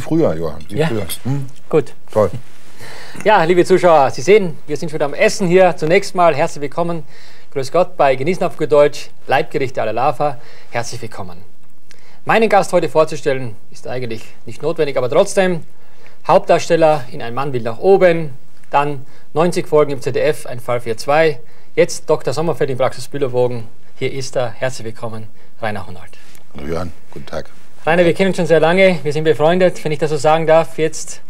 Wie früher, Johann. Wie Ja. früher. Hm, Gut. toll. Ja, liebe Zuschauer, Sie sehen, wir sind schon wieder am Essen hier. Zunächst mal herzlich willkommen. Grüß Gott bei Genießen auf gut Deutsch, Leibgerichte aller Lava. Herzlich willkommen. Meinen Gast heute vorzustellen ist eigentlich nicht notwendig, aber trotzdem Hauptdarsteller in Ein Mann will nach oben, dann 90 Folgen im ZDF, ein Fall 4.2, jetzt Dr. Sommerfeld in Praxis Bühlerwogen. Hier ist er. Herzlich willkommen, Rainer Honold. Hallo Johann, guten Tag. Rainer, wir kennen uns schon sehr lange, wir sind befreundet, wenn ich das so sagen darf jetzt.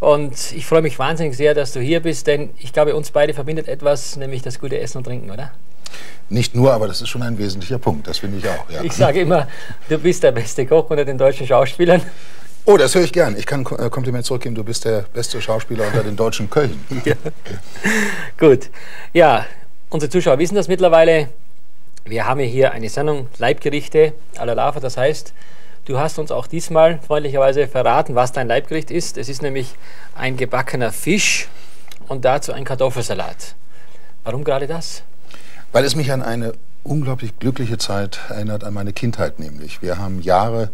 Und ich freue mich wahnsinnig sehr, dass du hier bist, denn ich glaube, uns beide verbindet etwas, nämlich das gute Essen und Trinken, oder? Nicht nur, aber das ist schon ein wesentlicher Punkt, das finde ich auch. Ja. Ich sage immer, du bist der beste Koch unter den deutschen Schauspielern. Oh, das höre ich gern. Ich kann äh, Kompliment zurückgeben, du bist der beste Schauspieler unter den deutschen Köln. Gut, ja, unsere Zuschauer wissen das mittlerweile. Wir haben ja hier eine Sendung Leibgerichte à la Lava, das heißt, du hast uns auch diesmal freundlicherweise verraten, was dein Leibgericht ist. Es ist nämlich ein gebackener Fisch und dazu ein Kartoffelsalat. Warum gerade das? Weil es mich an eine unglaublich glückliche Zeit erinnert, an meine Kindheit nämlich. Wir haben Jahre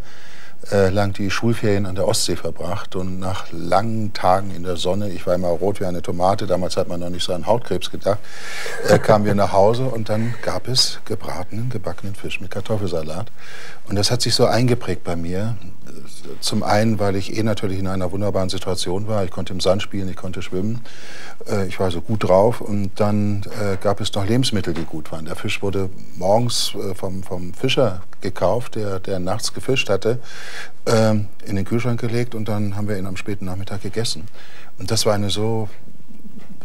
lang die Schulferien an der Ostsee verbracht und nach langen Tagen in der Sonne, ich war immer rot wie eine Tomate, damals hat man noch nicht so an Hautkrebs gedacht, äh, kamen wir nach Hause und dann gab es gebratenen, gebackenen Fisch mit Kartoffelsalat. Und das hat sich so eingeprägt bei mir. Zum einen, weil ich eh natürlich in einer wunderbaren Situation war. Ich konnte im Sand spielen, ich konnte schwimmen. Äh, Ich war so gut drauf. Und dann äh, gab es noch Lebensmittel, die gut waren. Der Fisch wurde morgens äh, vom, vom Fischer gekauft, der, der nachts gefischt hatte, ähm, in den Kühlschrank gelegt und dann haben wir ihn am späten Nachmittag gegessen. Und das war eine so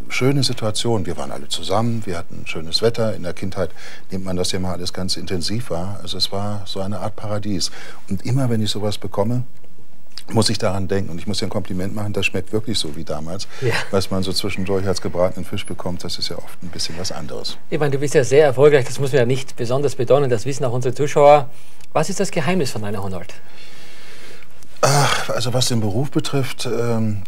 schöne Situation. Wir waren alle zusammen, wir hatten schönes Wetter. In der Kindheit nimmt man das ja mal alles ganz intensiv wahr. Also es war so eine Art Paradies. Und immer wenn ich sowas bekomme, muss ich daran denken. Und ich muss dir ein Kompliment machen, das schmeckt wirklich so wie damals. Ja. Was man so zwischendurch als gebratenen Fisch bekommt, das ist ja oft ein bisschen was anderes. Ich meine, du bist ja sehr erfolgreich, das muss man ja nicht besonders betonen, das wissen auch unsere Zuschauer. Was ist das Geheimnis von deiner Honold? Ach, also was den Beruf betrifft, ähm,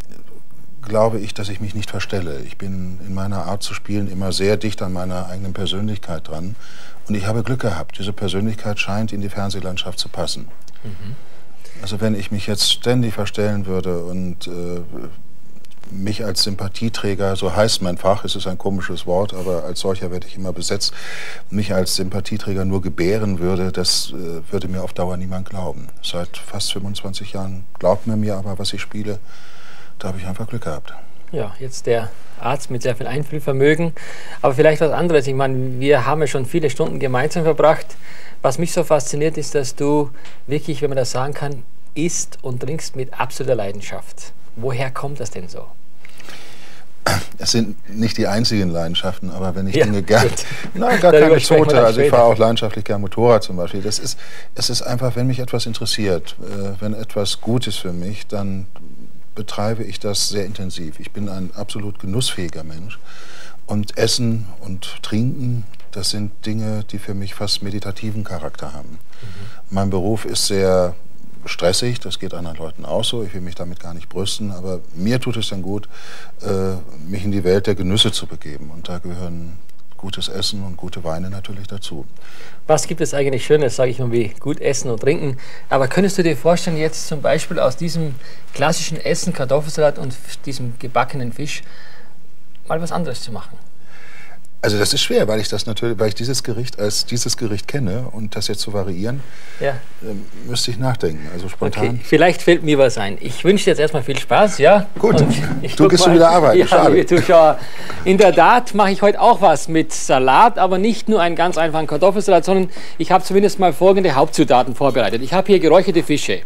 glaube ich, dass ich mich nicht verstelle. Ich bin in meiner Art zu spielen immer sehr dicht an meiner eigenen Persönlichkeit dran. Und ich habe Glück gehabt. Diese Persönlichkeit scheint in die Fernsehlandschaft zu passen. Also wenn ich mich jetzt ständig verstellen würde und äh, mich als Sympathieträger, so heißt mein Fach, es ist ein komisches Wort, aber als solcher werde ich immer besetzt, mich als Sympathieträger nur gebären würde, das äh, würde mir auf Dauer niemand glauben. Seit fast 25 Jahren glaubt man mir aber, was ich spiele, da habe ich einfach Glück gehabt. Ja, jetzt der Arzt mit sehr viel Einfühlvermögen. Aber vielleicht was anderes. Ich meine, wir haben ja schon viele Stunden gemeinsam verbracht. Was mich so fasziniert, ist, dass du wirklich, wenn man das sagen kann, isst und trinkst mit absoluter Leidenschaft. Woher kommt das denn so? Es sind nicht die einzigen Leidenschaften, aber wenn ich Ja, Dinge gern, gut. nein, gar keine Zote, also ich fahre auch leidenschaftlich gern Motorrad zum Beispiel. Das ist, es ist einfach, wenn mich etwas interessiert, äh, wenn etwas gut ist für mich, dann betreibe ich das sehr intensiv. Ich bin ein absolut genussfähiger Mensch und Essen und Trinken, das sind Dinge, die für mich fast meditativen Charakter haben. Mein Beruf ist sehr stressig, das geht anderen Leuten auch so, ich will mich damit gar nicht brüsten, aber mir tut es dann gut, äh, mich in die Welt der Genüsse zu begeben und da gehören gutes Essen und gute Weine natürlich dazu. Was gibt es eigentlich Schönes, sage ich mal, wie gut essen und trinken. Aber könntest du dir vorstellen, jetzt zum Beispiel aus diesem klassischen Essen, Kartoffelsalat und diesem gebackenen Fisch, mal was anderes zu machen? Also das ist schwer, weil ich das natürlich, weil ich dieses Gericht als dieses Gericht kenne und das jetzt zu variieren, Ja. ähm, müsste ich nachdenken. Also spontan. Okay, vielleicht fällt mir was ein. Ich wünsche dir jetzt erstmal viel Spaß, ja? Gut, du gehst mal- schon wieder arbeiten, Ja, schade. liebe Zuschauer, in der Tat mache ich heute auch was mit Salat, aber nicht nur einen ganz einfachen Kartoffelsalat, sondern ich habe zumindest mal folgende Hauptzutaten vorbereitet. Ich habe hier geräucherte Fische.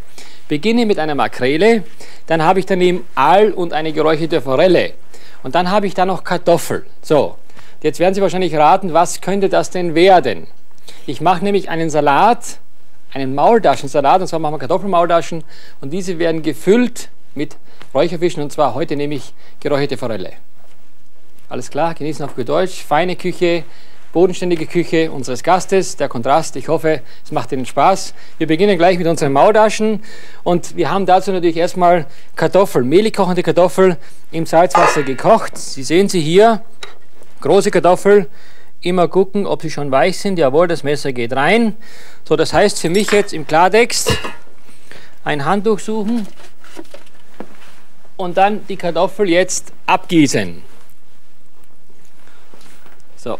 Beginne mit einer Makrele, dann habe ich daneben Aal und eine geräucherte Forelle. Und dann habe ich da noch Kartoffel. So, jetzt werden Sie wahrscheinlich raten, was könnte das denn werden? Ich mache nämlich einen Salat, einen Maultaschensalat, und zwar machen wir Kartoffelmaultaschen und diese werden gefüllt mit Räucherfischen und zwar heute nehme ich geräucherte Forelle. Alles klar, genießen auf gut Deutsch, feine Küche, bodenständige Küche unseres Gastes, der Kontrast, ich hoffe, es macht Ihnen Spaß. Wir beginnen gleich mit unseren Maultaschen und wir haben dazu natürlich erstmal Kartoffeln, mehlig kochende Kartoffel im Salzwasser gekocht. Sie sehen sie hier, große Kartoffel, immer gucken, ob sie schon weich sind. Jawohl, das Messer geht rein. So, das heißt für mich jetzt im Klartext ein Handtuch suchen, und dann die Kartoffel jetzt abgießen. So.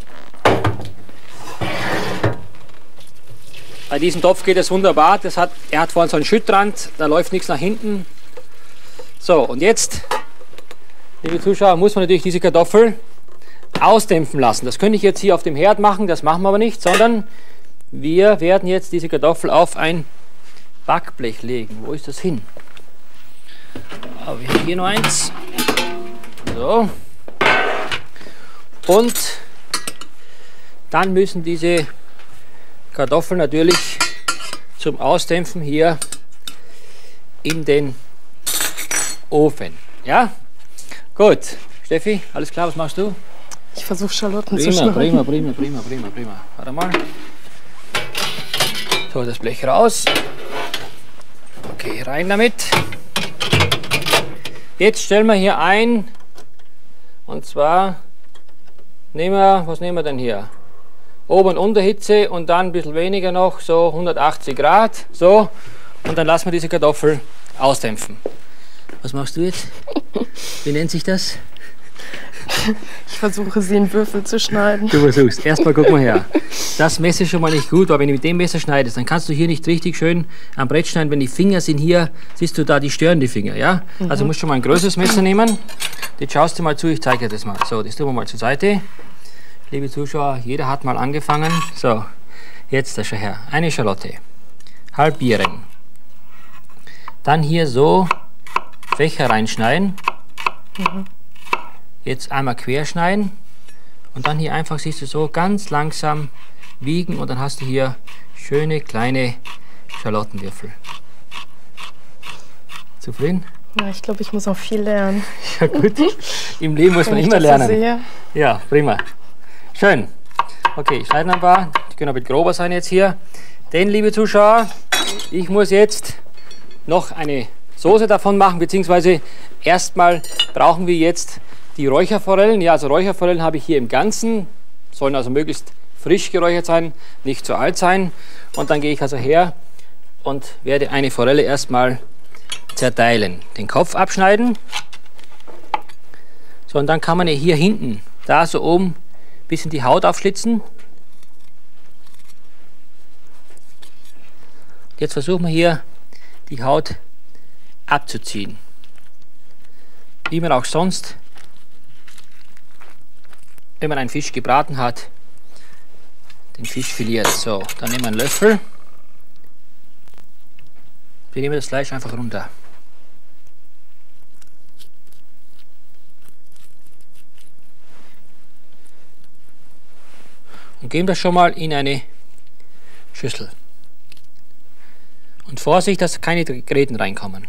Bei diesem Topf geht es wunderbar. Das hat, er hat vorne so einen Schüttrand, da läuft nichts nach hinten. So, und jetzt, liebe Zuschauer, muss man natürlich diese Kartoffel ausdämpfen lassen. Das könnte ich jetzt hier auf dem Herd machen, das machen wir aber nicht, sondern wir werden jetzt diese Kartoffel auf ein Backblech legen. Wo ist das hin? Haben hier noch eins. So. Und dann müssen diese Kartoffeln natürlich zum Ausdämpfen hier in den Ofen. Ja? Gut. Steffi, alles klar, was machst du? Ich versuche Schalotten prima, zu schneiden. Prima, prima, prima, prima, prima. Warte mal. So, das Blech raus. Okay, rein damit. Jetzt stellen wir hier ein. Und zwar nehmen wir, was nehmen wir denn hier? Ober- und Unterhitze und dann ein bisschen weniger noch, so 180 Grad. So, und dann lassen wir diese Kartoffel ausdämpfen. Was machst du jetzt? Wie nennt sich das? Ich versuche sie in Würfel zu schneiden. Du versuchst. Erstmal guck mal her. Das Messer ist schon mal nicht gut, weil wenn du mit dem Messer schneidest, dann kannst du hier nicht richtig schön am Brett schneiden. Wenn die Finger sind hier, siehst du da, die stören die Finger, ja? Also musst du mal ein größeres Messer nehmen. Jetzt schaust du mal zu, ich zeige dir das mal. So, das tun wir mal zur Seite. Liebe Zuschauer, jeder hat mal angefangen. So, jetzt das schon her. Eine Schalotte. Halbieren. Dann hier so Fächer reinschneiden. Jetzt einmal querschneiden und dann hier einfach siehst du so ganz langsam wiegen und dann hast du hier schöne kleine Schalottenwürfel. Zufrieden? Ja, ich glaube, ich muss noch viel lernen. Ja gut, im Leben muss man immer lernen. sehe. Ja, prima. Schön. Okay, ich schneide ein paar. Die können ein bisschen grober sein jetzt hier. Denn, liebe Zuschauer, ich muss jetzt noch eine Soße davon machen, beziehungsweise erstmal brauchen wir jetzt die Räucherforellen. Ja, also Räucherforellen habe ich hier im Ganzen, sollen also möglichst frisch geräuchert sein, nicht zu alt sein. Und dann gehe ich also her und werde eine Forelle erstmal zerteilen. Den Kopf abschneiden. So, und dann kann man hier hinten, da so oben, ein bisschen die Haut aufschlitzen. Jetzt versuchen wir hier die Haut abzuziehen. Wie man auch sonst, wenn man einen Fisch gebraten hat, den Fisch filiert. So, dann nehmen wir einen Löffel. Wir nehmen das Fleisch einfach runter. Und geben das schon mal in eine Schüssel. Und Vorsicht, dass keine Gräten reinkommen.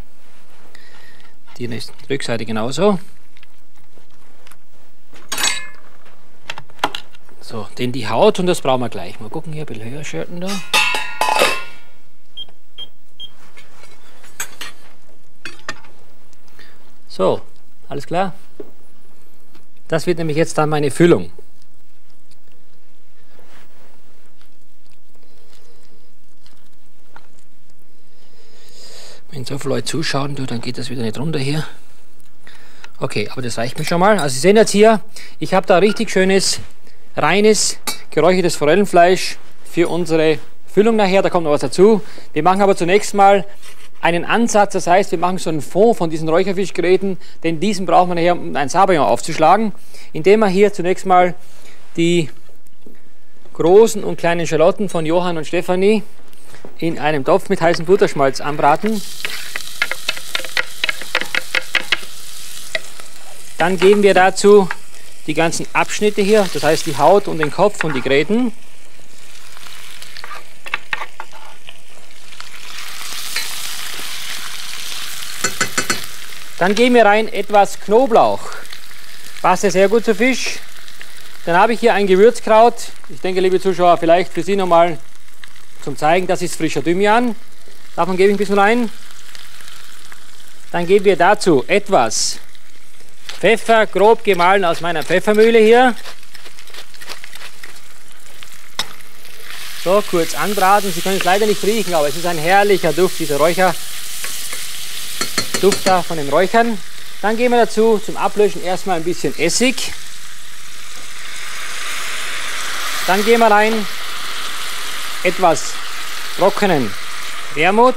Die Rückseite genauso. So, denn die Haut und das brauchen wir gleich. Mal gucken hier, ein bisschen höher schalten da. So, alles klar? Das wird nämlich jetzt dann meine Füllung. Wenn so viele Leute zuschauen, dann geht das wieder nicht runter hier. Okay, aber das reicht mir schon mal. Also Sie sehen jetzt hier, ich habe da richtig schönes, reines, geräuchertes Forellenfleisch für unsere Füllung nachher. Da kommt noch was dazu. Wir machen aber zunächst mal einen Ansatz, das heißt, wir machen so einen Fond von diesen Räucherfischgeräten, denn diesen braucht man nachher, um ein Sabayon aufzuschlagen, indem wir hier zunächst mal die großen und kleinen Schalotten von Johann und Stefanie in einem Topf mit heißem Butterschmalz anbraten. Dann geben wir dazu die ganzen Abschnitte hier, das heißt die Haut und den Kopf und die Gräten. Dann geben wir rein etwas Knoblauch. Passt ja sehr gut zu Fisch. Dann habe ich hier ein Gewürzkraut. Ich denke, liebe Zuschauer, vielleicht für Sie nochmal zum Zeigen, das ist frischer Thymian. Davon gebe ich ein bisschen rein. Dann geben wir dazu etwas Pfeffer, grob gemahlen aus meiner Pfeffermühle hier. So, kurz anbraten. Sie können es leider nicht riechen, aber es ist ein herrlicher Duft, dieser Räucher. Duft da von dem Räuchern. Dann geben wir dazu zum Ablöschen erstmal ein bisschen Essig. Dann geben wir rein etwas trockenen Wermut.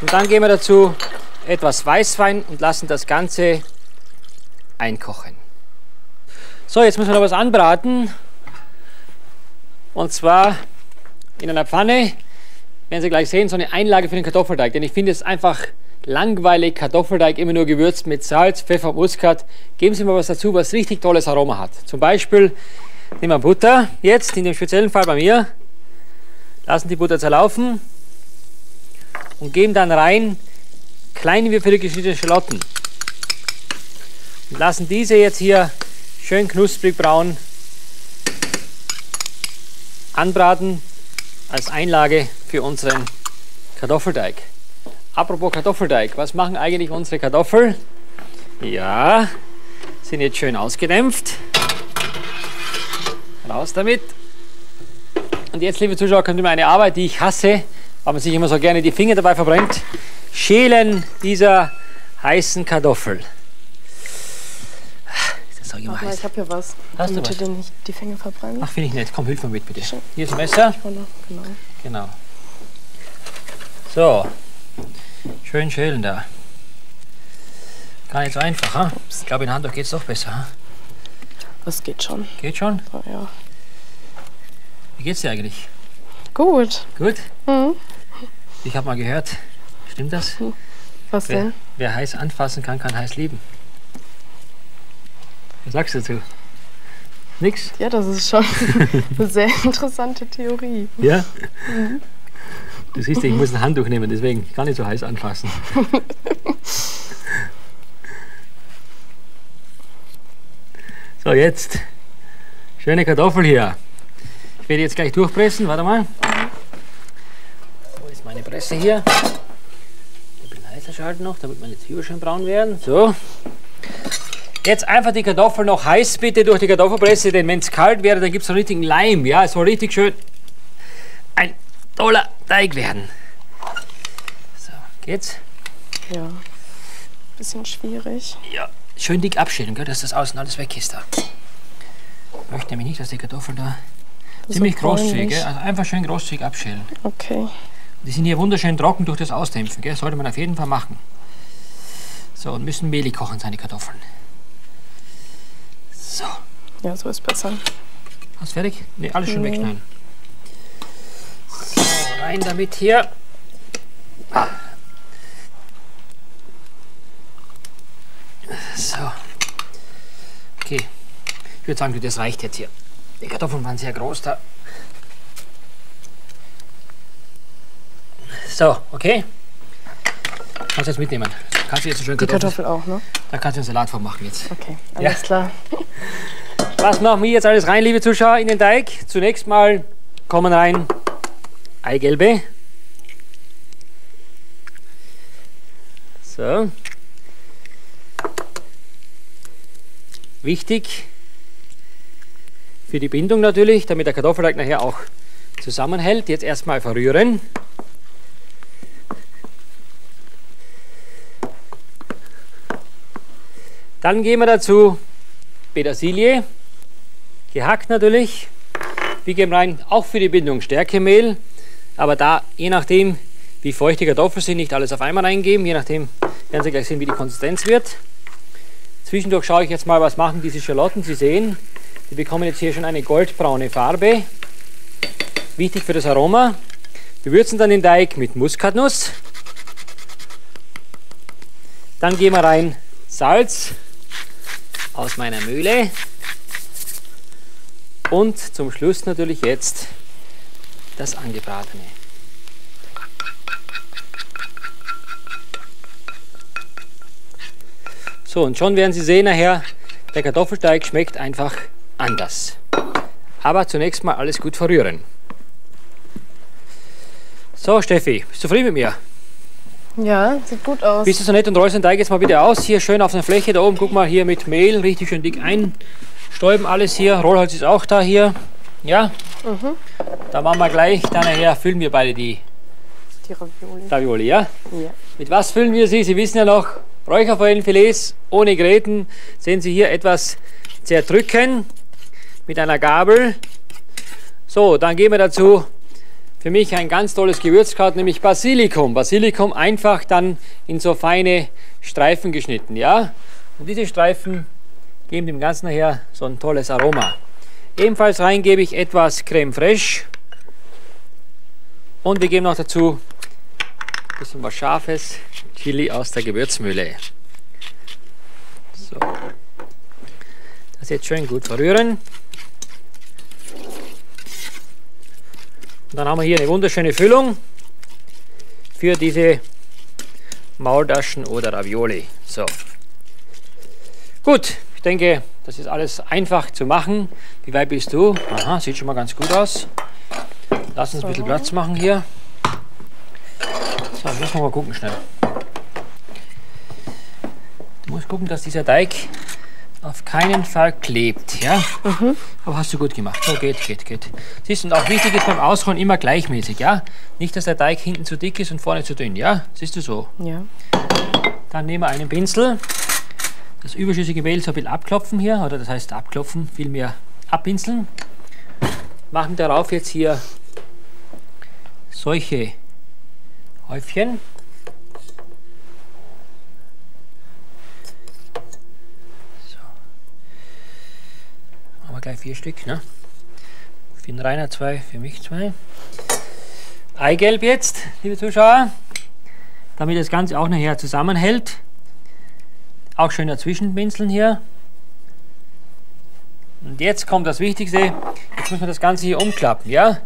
Und dann geben wir dazu etwas Weißwein und lassen das Ganze einkochen. So, jetzt müssen wir noch was anbraten. Und zwar in einer Pfanne, werden Sie gleich sehen, so eine Einlage für den Kartoffelteig. Denn ich finde es einfach langweilig, Kartoffelteig immer nur gewürzt mit Salz, Pfeffer, Muskat. Geben Sie mal was dazu, was richtig tolles Aroma hat. Zum Beispiel nehmen wir Butter, jetzt in dem speziellen Fall bei mir. Lassen die Butter zerlaufen und geben dann rein kleine wie geschnittene Schalotten. Und lassen diese jetzt hier schön knusprig braun anbraten als Einlage für unseren Kartoffelteig. Apropos Kartoffelteig, was machen eigentlich unsere Kartoffeln? Ja, sind jetzt schön ausgedämpft. Raus damit. Und jetzt, liebe Zuschauer, kommt immer eine Arbeit, die ich hasse, man sich immer so gerne die Finger dabei verbrennt. Schälen dieser heißen Kartoffel. Das ist auch heiß. Ich habe hier was. Hast du was? dir nicht die Finger verbrennen. Ach, finde ich nett. Komm, hilf mir mit, bitte. Schön. Hier ist ein Messer. Genau. Genau. So. Schön schälen da. Gar nicht so einfach, ha? Ich glaube, in Handtuch geht es doch besser, ha? Das geht schon. Geht schon? Oh, ja. Wie geht's dir eigentlich? Gut. Gut? Mhm. Ich habe mal gehört, stimmt das? Was wer, denn? Wer heiß anfassen kann, kann heiß lieben. Was sagst du dazu? Nix? Ja, das ist schon eine sehr interessante Theorie. Ja? Du siehst, ich muss ein Handtuch nehmen, deswegen gar nicht so heiß anfassen. so, jetzt. Schöne Kartoffel hier. Ich werde jetzt gleich durchpressen. Warte mal. Presse hier? Ich bin leiser schalten noch, damit meine Zwiebeln schön braun werden. So. Jetzt einfach die Kartoffeln noch heiß bitte durch die Kartoffelpresse, denn wenn es kalt wäre, dann gibt es einen richtigen Leim. Ja, es soll richtig schön ein toller Teig werden. So, geht's? Ja. Bisschen schwierig. Ja, schön dick abschälen, gell, dass das außen alles weg ist da. Ich möchte nämlich nicht, dass die Kartoffeln da Das ziemlich großzügig, also einfach schön großzügig abschälen. Okay. Die sind hier wunderschön trocken durch das Ausdämpfen, gell? sollte man auf jeden Fall machen. So, und müssen mehlig kochen sein, die Kartoffeln. So, Ja, so ist besser. hast fertig? Ne, alles schön Nee. wegschneiden. So, rein damit hier. So. Okay. Ich würde sagen, das reicht jetzt hier. Die Kartoffeln waren sehr groß da. So, okay. Kannst du jetzt mitnehmen. Kannst du jetzt einen schönen Die Kartoffel, auch, ne? Da kannst du einen Salat von machen jetzt. Okay, alles klar. Was machen wir jetzt alles rein, liebe Zuschauer, in den Teig? Zunächst mal kommen rein Eigelbe. So. Wichtig für die Bindung natürlich, damit der Kartoffelteig nachher auch zusammenhält. Jetzt erstmal verrühren. Dann geben wir dazu Petersilie, gehackt natürlich. Wir geben rein auch für die Bindung Stärkemehl, aber da je nachdem, wie feucht die Kartoffeln sind, nicht alles auf einmal reingeben. Je nachdem werden Sie gleich sehen, wie die Konsistenz wird. Zwischendurch schaue ich jetzt mal, was machen diese Schalotten. Sie sehen, die bekommen jetzt hier schon eine goldbraune Farbe. Wichtig für das Aroma. Wir würzen dann den Teig mit Muskatnuss. Dann geben wir rein Salz aus meiner Mühle. Und zum Schluss natürlich jetzt das angebratene. So, und schon werden Sie sehen nachher, der Kartoffelteig schmeckt einfach anders. Aber zunächst mal alles gut verrühren. So, Steffi, bist du zufrieden mit mir? Ja, sieht gut aus. Bist du so nett und rollst den Teig jetzt mal bitte aus? Hier schön auf der Fläche da oben, guck mal hier mit Mehl, richtig schön dick einstäuben alles hier. Rollholz ist auch da hier. Ja? Da machen wir gleich, dann nachher füllen wir beide die Die Ravioli. Ravioli, ja? Ja. Mit was füllen wir sie? Sie wissen ja noch, Räucherforellenfilets ohne Gräten sehen Sie hier etwas zerdrücken mit einer Gabel. So, dann geben wir dazu für mich ein ganz tolles Gewürzkraut, nämlich Basilikum. Basilikum einfach dann in so feine Streifen geschnitten, ja? Und diese Streifen geben dem Ganzen nachher so ein tolles Aroma. Ebenfalls rein gebe ich etwas Creme Fraiche und wir geben noch dazu ein bisschen was Scharfes, Chili aus der Gewürzmühle. So. Das jetzt schön gut verrühren. Und dann haben wir hier eine wunderschöne Füllung für diese Maultaschen oder Ravioli. So. Gut, ich denke, das ist alles einfach zu machen. Wie weit bist du? Aha, sieht schon mal ganz gut aus. Lass uns ein bisschen Platz machen hier. So, müssen wir mal gucken schnell. Du musst gucken, dass dieser Teig auf keinen Fall klebt, ja? Mhm. Aber hast du gut gemacht. So, geht, geht, geht. Siehst du, und auch wichtig ist beim Ausrollen immer gleichmäßig, ja? Nicht, dass der Teig hinten zu dick ist und vorne zu dünn, ja? Siehst du so? Ja. Dann nehmen wir einen Pinsel, das überschüssige Mehl so ein bisschen abklopfen hier, oder das heißt abklopfen, vielmehr abpinseln. Machen darauf jetzt hier solche Häufchen. So. Haben wir gleich vier Stück, ne? Für den Rainer zwei, für mich zwei. Eigelb jetzt, liebe Zuschauer, damit das Ganze auch nachher zusammenhält. Auch schön dazwischen pinseln hier. Und jetzt kommt das Wichtigste. Jetzt müssen wir das Ganze hier umklappen, ja?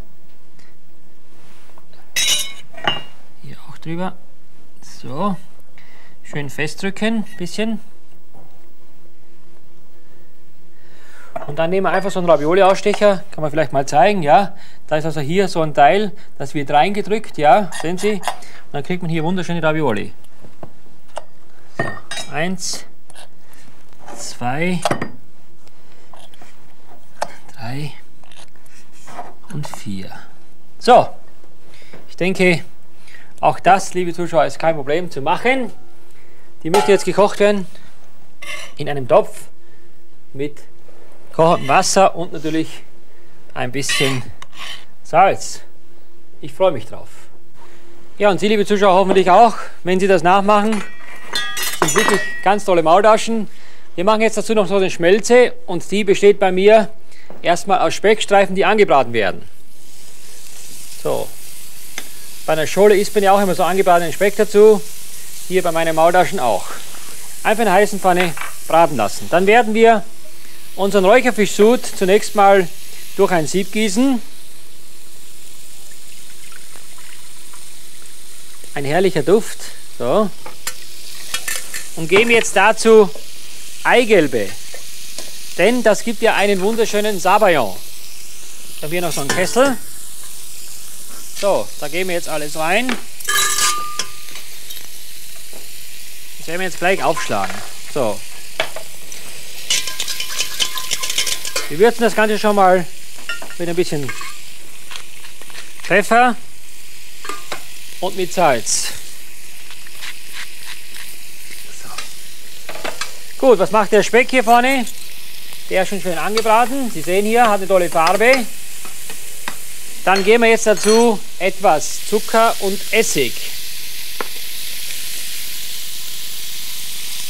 drüber. So, schön festdrücken, bisschen. Und dann nehmen wir einfach so einen Ravioli-Ausstecher, kann man vielleicht mal zeigen, ja. Da ist also hier so ein Teil, das wird reingedrückt, ja, sehen Sie. Und dann kriegt man hier wunderschöne Ravioli. So, eins, zwei, drei und vier. So, ich denke, auch das, liebe Zuschauer, ist kein Problem zu machen. Die müssen jetzt gekocht werden in einem Topf mit kochendem Wasser und natürlich ein bisschen Salz. Ich freue mich drauf. Ja, und Sie, liebe Zuschauer, hoffentlich auch, wenn Sie das nachmachen. Das sind wirklich ganz tolle Maultaschen. Wir machen jetzt dazu noch so eine Schmelze und die besteht bei mir erstmal aus Speckstreifen, die angebraten werden. So, bei einer Schole isst man ja auch immer so angebratenen Speck dazu. Hier bei meinen Maultaschen auch. Einfach in einer heißen Pfanne braten lassen. Dann werden wir unseren Räucherfischsud zunächst mal durch ein Sieb gießen. Ein herrlicher Duft. So. Und geben jetzt dazu Eigelbe. Denn das gibt ja einen wunderschönen Sabayon. Haben wir noch so einen Kessel. So, da geben wir jetzt alles rein. Das werden wir jetzt gleich aufschlagen. So. Wir würzen das Ganze schon mal mit ein bisschen Pfeffer und mit Salz. So. Gut, was macht der Speck hier vorne? Der ist schon schön angebraten. Sie sehen hier, hat eine tolle Farbe. Dann geben wir jetzt dazu etwas Zucker und Essig.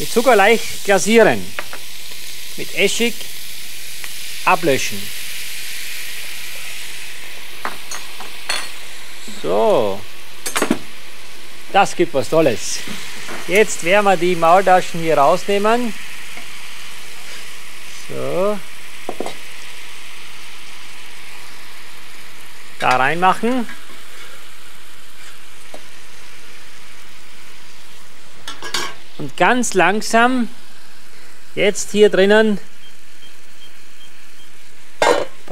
Mit Zucker leicht glasieren. Mit Essig ablöschen. So. Das gibt was Tolles. Jetzt werden wir die Maultaschen hier rausnehmen. So. da reinmachen. Und ganz langsam jetzt hier drinnen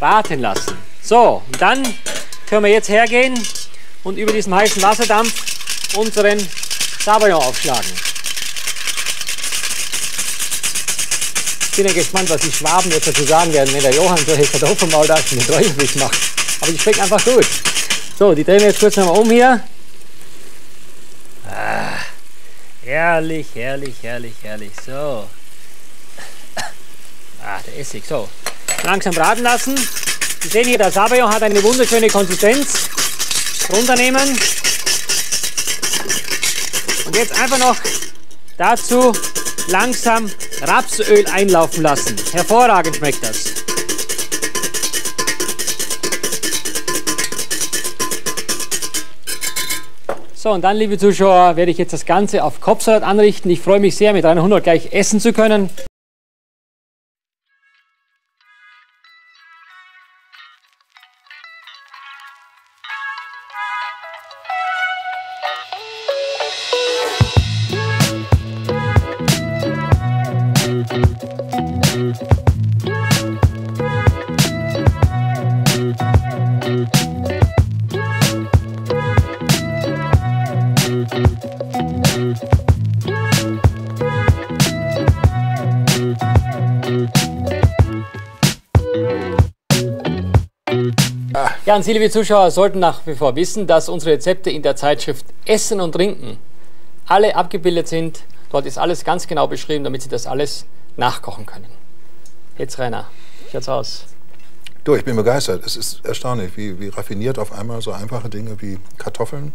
braten lassen. So, und dann können wir jetzt hergehen und über diesen heißen Wasserdampf unseren Sabayon aufschlagen. Ich bin ja gespannt, was die Schwaben jetzt dazu sagen werden, wenn der Johann solche Kartoffelmaultaschen mit Räucherfisch macht. Aber die schmeckt einfach gut. So, die drehen wir jetzt kurz nochmal um hier. Ah, Herrlich, herrlich, herrlich, herrlich. So. Ah, der Essig. So. Langsam braten lassen. Sie sehen hier, der Sabayon hat eine wunderschöne Konsistenz. Runternehmen. Und jetzt einfach noch dazu langsam Rapsöl einlaufen lassen. Hervorragend schmeckt das. So, und dann, liebe Zuschauer, werde ich jetzt das Ganze auf Kopfsalat anrichten. Ich freue mich sehr, mit 100 gleich essen zu können. Sie, liebe Zuschauer, sollten nach wie vor wissen, dass unsere Rezepte in der Zeitschrift Essen und Trinken alle abgebildet sind. Dort ist alles ganz genau beschrieben, damit Sie das alles nachkochen können. Jetzt, Rainer, schaut's aus? Du, ich bin begeistert. Es ist erstaunlich, wie, wie raffiniert auf einmal so einfache Dinge wie Kartoffeln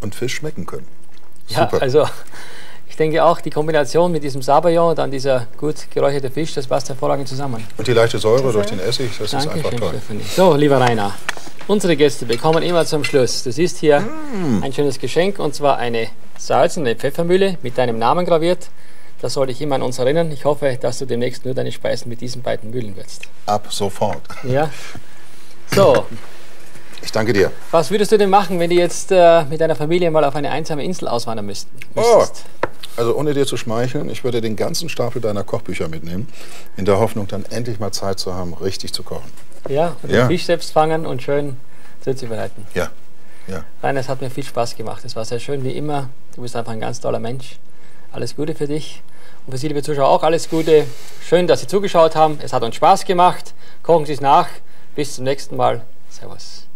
und Fisch schmecken können. Super. Ja, also ich denke auch, die Kombination mit diesem Sabayon und dann dieser gut geräucherte Fisch, das passt hervorragend zusammen. Und die leichte Säure durch den Essig, das Danke ist einfach schön, toll. Stephanie. So, lieber Rainer, unsere Gäste bekommen immer zum Schluss. Du siehst hier mm. ein schönes Geschenk und zwar eine salzende Pfeffermühle mit deinem Namen graviert. Das sollte ich immer an uns erinnern. Ich hoffe, dass du demnächst nur deine Speisen mit diesen beiden Mühlen wirst. Ab sofort. Ja. So. Ich danke dir. Was würdest du denn machen, wenn du jetzt äh, mit deiner Familie mal auf eine einsame Insel auswandern müssten? Oh, also ohne dir zu schmeicheln, ich würde den ganzen Stapel deiner Kochbücher mitnehmen, in der Hoffnung, dann endlich mal Zeit zu haben, richtig zu kochen. Ja, und ja. den Fisch selbst fangen und schön zuzubereiten. Ja. ja. Nein, es hat mir viel Spaß gemacht. Es war sehr schön, wie immer. Du bist einfach ein ganz toller Mensch. Alles Gute für dich. Und für Sie, liebe Zuschauer, auch alles Gute. Schön, dass Sie zugeschaut haben. Es hat uns Spaß gemacht. Kochen Sie es nach. Bis zum nächsten Mal. Servus.